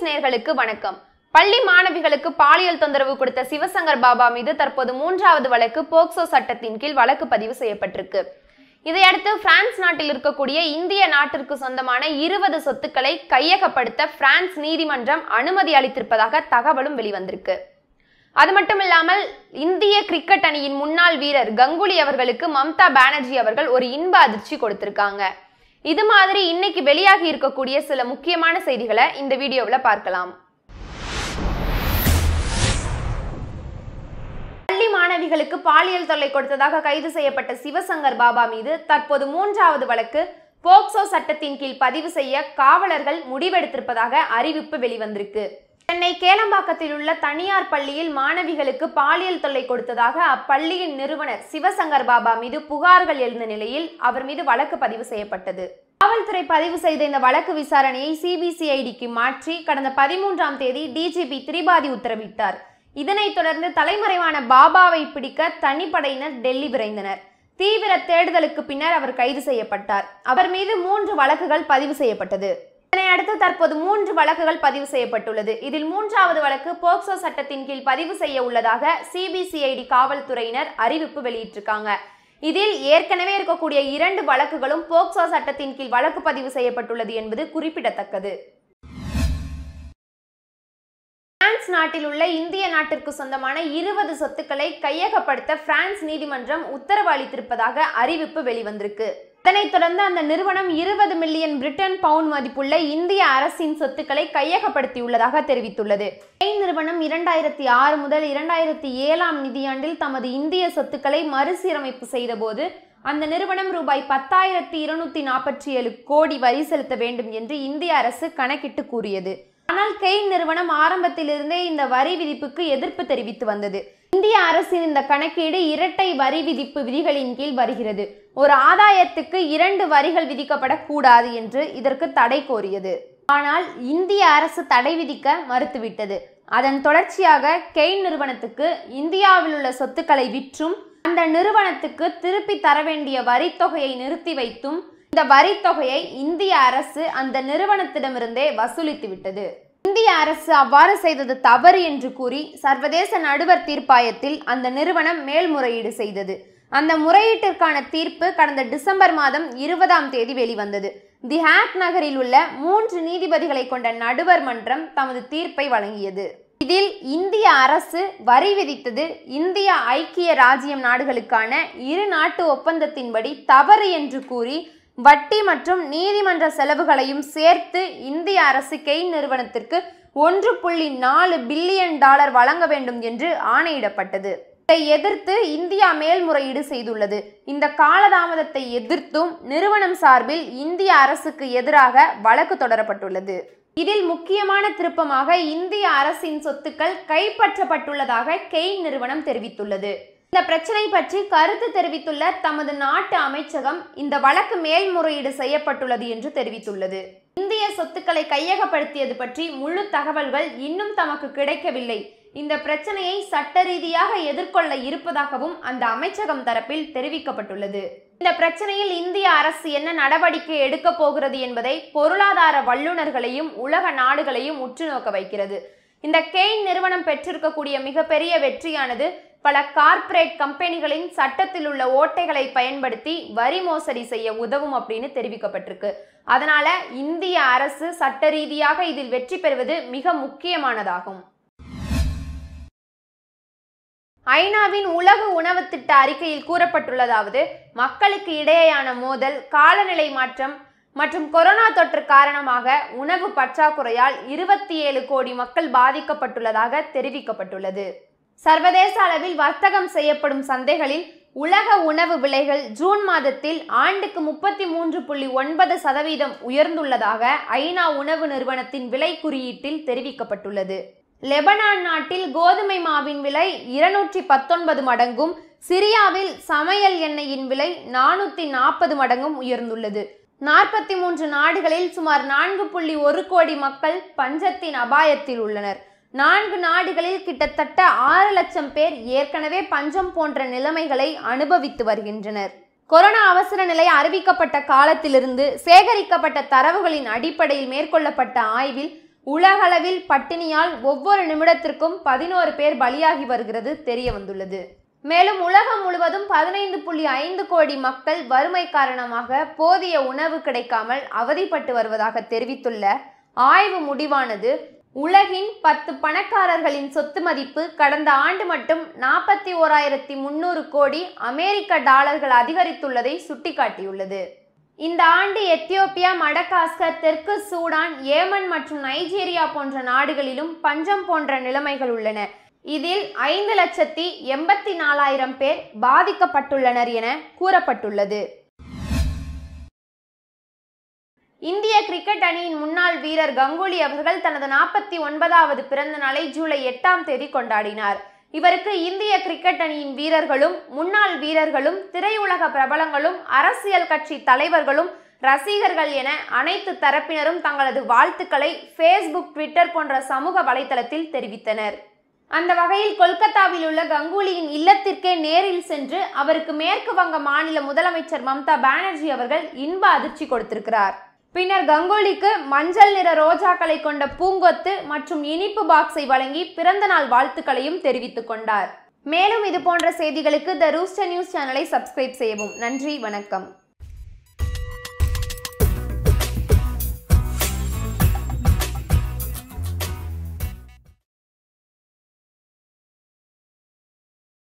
News நேர்களுக்கு வணக்கம். பள்ளி மாணவிகளுக்கு பாலியல் தொந்தரவு கொடுத்த சிவசங்கர் பாபா மீது தற்போது மூன்றாவது வழக்கு போக்சோ சட்டத்தின் கீழ் வழக்கு பதிவு செய்யப்பட்டிருக்கு. இதையடுத்து பிரான்ஸ் நாட்டில் இருக்கக்கூடிய இந்திய நாட்டிற்கு சொந்தமான இருபது சொத்துக்களை கையகப்படுத்த பிரான்ஸ் நீதிமன்றம் அனுமதி அளித்திருப்பதாக தகவலும் வெளிவந்திருக்கு. அது மட்டும் இல்லாமல் இந்திய கிரிக்கெட் அணியின் முன்னாள் வீரர் கங்குலி அவர்களுக்கு மம்தா பானர்ஜி அவர்கள் ஒரு இன்ப அதிர்ச்சி கொடுத்திருக்காங்க. இது மாதிரி இன்னைக்கு வெளியாகி இருக்கக்கூடிய சில முக்கியமான செய்திகளை இந்த வீடியோவில் பார்க்கலாம். பள்ளி மாணவிகளுக்கு பாலியல் தொல்லை கொடுத்ததாக கைது செய்யப்பட்ட சிவசங்கர் பாபா மீது தற்போது மூன்றாவது வழக்கு போக்சோ சட்டத்தின் கீழ் பதிவு செய்ய காவலர்கள் முடிவெடுத்திருப்பதாக அறிவிப்பு வெளிவந்திருக்கு. சென்னை கேளம்பாக்கத்தில் உள்ள தனியார் பள்ளியில் மாணவிகளுக்கு பாலியல் தொல்லை கொடுத்ததாக அப்பள்ளியின் நிறுவனர் சிவசங்கர் பாபா மீது புகார்கள் எழுந்த நிலையில் அவர் மீது வழக்கு பதிவு செய்யப்பட்டது. காவல்துறை பதிவு செய்த இந்த வழக்கு விசாரணையை சிபிசிஐடிக்கு மாற்றி கடந்த பதிமூன்றாம் தேதி டிஜிபி திரிபாதி உத்தரவிட்டார். இதனைத் தொடர்ந்து தலைமறைவான பாபாவை பிடிக்க தனிப்படையினர் டெல்லி விரைந்தனர். தீவிர தேடுதலுக்கு பின்னர் அவர் கைது செய்யப்பட்டார். அவர் மீது மூன்று வழக்குகள் பதிவு செய்யப்பட்டது. இதனையடுத்து தற்போது மூன்று வழக்குகள் பதிவு செய்யப்பட்டுள்ளது. இதில் மூன்றாவது வழக்கு போக்சோ சட்டத்தின் கீழ் பதிவு செய்ய உள்ளதாக சிபிசிஐடி காவல்துறையினர் அறிவிப்பு வெளியிட்டிருக்காங்க. இதில் ஏற்கனவே இருக்கக்கூடிய இரண்டு வழக்குகளும் போக்சோ சட்டத்தின் கீழ் வழக்கு பதிவு செய்யப்பட்டுள்ளது என்பது குறிப்பிடத்தக்கது. பிரான்ஸ் நாட்டில் உள்ள இந்திய நாட்டிற்கு சொந்தமான இருபது சொத்துக்களை கையகப்படுத்த பிரான்ஸ் நீதிமன்றம் உத்தரவு அளித்திருப்பதாக அறிவிப்பு வெளிவந்திருக்கு. இதனைத் தொடர்ந்து அந்த நிறுவனம் இருபது மில்லியன் பிரிட்டன் பவுண்ட் மதிப்புள்ள இந்திய அரசின் சொத்துக்களை கையகப்படுத்தியுள்ளதாக தெரிவித்துள்ளது. ஸ்பெயின் நிறுவனம் இரண்டாயிரத்தி ஆறு முதல் இரண்டாயிரத்தி ஏழாம் நிதியாண்டில் தமது இந்திய சொத்துக்களை மறுசீரமைப்பு செய்தபோது அந்த நிறுவனம் ரூபாய் பத்தாயிரத்தி இருநூத்தி நாற்பத்தி ஏழு கோடி வரி செலுத்த வேண்டும் என்று இந்திய அரசு கணக்கிட்டு கூறியது. ஆனால் கெயின் நிறுவனம் ஆரம்பத்திலிருந்தே இந்த வரி விதிப்புக்கு எதிர்ப்பு தெரிவித்து வந்தது. இந்திய அரசின் இந்த கணக்கீடு இரட்டை வரி விதிப்பு விதிகளின் கீழ் வருகிறது. ஒரு ஆதாயத்துக்கு இரண்டு வரிகள் விதிக்கப்படக்கூடாது என்று இதற்கு தடை கோரியது. ஆனால் இந்திய அரசு தடை விதிக்க மறுத்துவிட்டது. அதன் தொடர்ச்சியாக கெயின் நிறுவனத்துக்கு இந்தியாவில் உள்ள சொத்துக்களை விற்றும் அந்த நிறுவனத்துக்கு திருப்பி தர வேண்டிய வரித்தொகையை நிறுத்தி வைத்தும் இந்த வரித்தொகையை இந்திய அரசு அந்த நிறுவனத்திடமிருந்தே வசூலித்து விட்டது. இந்திய அரசு அவ்வாறு செய்தது தவறு என்று கூறி சர்வதேச நடுவர் தீர்ப்பாயத்தில் அந்த நிறுவனம் மேல்முறையீடு செய்தது. அந்த முறையீட்டிற்கான தீர்ப்பு கடந்த டிசம்பர் மாதம் இருபதாம் தேதி வெளிவந்தது. தி ஹேக் நகரில் உள்ள மூன்று நீதிபதிகளை கொண்ட நடுவர் மன்றம் தமது தீர்ப்பை வழங்கியது. இதில் இந்திய அரசு வரி விதித்தது இந்திய ஐக்கிய ராஜ்யம் நாடுகளுக்கான இரு நாட்டு ஒப்பந்தத்தின்படி தவறு என்று கூறி வட்டி மற்றும் நீதிமன்ற செலவுகளையும் சேர்த்து இந்திய அரசு கெயின் நிறுவனத்திற்கு ஒன்று புள்ளி நாலு பில்லியன் டாலர் வழங்க வேண்டும் என்று ஆணையிடப்பட்டது. இதை எதிர்த்து இந்தியா மேல்முறையீடு செய்துள்ளது. இந்த காலதாமதத்தை எதிர்த்தும் நிறுவனம் சார்பில் இந்திய அரசுக்கு எதிராக வழக்கு தொடரப்பட்டுள்ளது. இதில் முக்கியமான திருப்பமாக இந்திய அரசின் சொத்துக்கள் கைப்பற்றப்பட்டுள்ளதாக கெயின் நிறுவனம் தெரிவித்துள்ளது. இந்த பிரச்சனை பற்றி கருத்து தெரிவித்துள்ள தமது நாட்டு அமைச்சகம் இந்த வழக்கு மேல்முறையீடு செய்யப்பட்டுள்ளது என்று தெரிவித்துள்ளது. இந்திய சொத்துக்களை கையகப்படுத்தியது பற்றி முழு தகவல்கள் இன்னும் தமக்கு கிடைக்கவில்லை. இந்த பிரச்சனையை சட்ட ரீதியாக எதிர்கொள்ள இருப்பதாகவும் அந்த அமைச்சகம் தரப்பில் தெரிவிக்கப்பட்டுள்ளது. இந்த பிரச்சனையில் இந்திய அரசு என்ன நடவடிக்கை எடுக்க போகிறது என்பதை பொருளாதார வல்லுநர்களையும் உலக நாடுகளையும் உற்று நோக்க வைக்கிறது. இந்த கெயின் நிறுவனம் பெற்றிருக்கக்கூடிய மிகப்பெரிய வெற்றியானது பல கார்ப்பரேட் கம்பெனிகளின் சட்டத்தில் உள்ள ஓட்டைகளை பயன்படுத்தி வரி மோசடி செய்ய உதவும் அப்படின்னு தெரிவிக்கப்பட்டிருக்கு. அதனால இந்திய அரசு சட்ட ரீதியாக இதில் வெற்றி பெறுவது மிக முக்கியமானதாகும். ஐநாவின் உலக உணவு திட்ட அறிக்கையில் கூறப்பட்டுள்ளதாவது மக்களுக்கு இடையேயான மோதல் காலநிலை மாற்றம் மற்றும் கொரோனா தொற்று காரணமாக உணவு பற்றாக்குறையால் இருபத்தி ஏழு கோடி மக்கள் பாதிக்கப்பட்டுள்ளதாக தெரிவிக்கப்பட்டுள்ளது. சர்வதேச அளவில் வர்த்தகம் செய்யப்படும் சந்தைகளில் உலக உணவு விலைகள் ஜூன் மாதத்தில் ஆண்டுக்கு முப்பத்தி மூன்று புள்ளி ஒன்பது சதவீதம் உயர்ந்துள்ளதாக ஐநா உணவு நிறுவனத்தின் விலை குறியீட்டில் தெரிவிக்கப்பட்டுள்ளது. லெபனான் நாட்டில் கோதுமை மாவின் விலை இருநூற்றி பத்தொன்பது மடங்கும் சிரியாவில் சமையல் எண்ணெயின் விலை நானூற்றி நாற்பது மடங்கும் உயர்ந்துள்ளது. நாற்பத்தி மூன்று நாடுகளில் சுமார் நான்கு புள்ளி ஒரு கோடி மக்கள் பஞ்சத்தின் அபாயத்தில் உள்ளனர். நான்கு நாடுகளில் கிட்டத்தட்ட ஆறு லட்சம் பேர் ஏற்கனவே பஞ்சம் போன்ற நிலைமைகளை அனுபவித்து வருகின்றனர். கொரோனா அவசர நிலை அறிவிக்கப்பட்ட காலத்திலிருந்து சேகரிக்கப்பட்ட தரவுகளின் அடிப்படையில் மேற்கொள்ளப்பட்ட ஆய்வில் உலகளவில் பட்டினியால் ஒவ்வொரு நிமிடத்திற்கும் பதினோரு பேர் பலியாகி வருகிறது தெரிய வந்துள்ளது மேலும் உலகம் முழுவதும் பதினைந்து புள்ளி ஐந்து கோடி மக்கள் வறுமை காரணமாக போதிய உணவு கிடைக்காமல் அவதிப்பட்டு வருவதாக தெரிவித்துள்ள ஆய்வு முடிவானது உலகின் பத்து பணக்காரர்களின் சொத்து மதிப்பு கடந்த ஆண்டு மட்டும் நாற்பத்தி ஓராயிரத்தி முன்னூறு கோடி அமெரிக்க டாலர்கள் அதிகரித்துள்ளதை சுட்டிக்காட்டியுள்ளது. இந்த ஆண்டு எத்தியோப்பியா மடகாஸ்கர் தெற்கு சூடான் ஏமன் மற்றும் நைஜீரியா போன்ற நாடுகளிலும் பஞ்சம் போன்ற நிலைமைகள் உள்ளன. இதில் ஐந்து லட்சத்தி எண்பத்தி நாலாயிரம் பேர் பாதிக்கப்பட்டுள்ளனர் என கூறப்பட்டுள்ளது. இந்திய கிரிக்கெட் அணியின் முன்னாள் வீரர் கங்குலி அவர்கள் தனது நாற்பத்தி ஒன்பதாவது பிறந்த நாளை ஜூலை எட்டாம் தேதி கொண்டாடினார். இவருக்கு இந்திய கிரிக்கெட் அணியின் வீரர்களும் முன்னாள் வீரர்களும் திரையுலக பிரபலங்களும் அரசியல் கட்சி தலைவர்களும் ரசிகர்கள் என அனைத்து தரப்பினரும் தங்களது வாழ்த்துக்களை ஃபேஸ்புக் ட்விட்டர் போன்ற சமூக வலைதளத்தில் தெரிவித்தனர். அந்த வகையில் கொல்கத்தாவில் உள்ள கங்குலியின் இல்லத்திற்கே நேரில் சென்று அவருக்கு மேற்கு வங்க மாநில முதலமைச்சர் மம்தா பானர்ஜி அவர்கள் இன்ப அதிர்ச்சி கொடுத்திருக்கிறார். பின்னர் கங்கோலிக்கு மஞ்சள் நிற ரோஜாக்களை கொண்ட பூங்கொத்து மற்றும் இனிப்பு பாக்ஸை வழங்கி பிறந்தநாள் வாழ்த்துக்களையும் தெரிவித்துக் கொண்டார். மேலும் இது போன்ற செய்திகளுக்கு த ரூஸ்டர் நியூஸ் சேனலை சப்ஸ்கிரைப் செய்யவும். நன்றி வணக்கம்.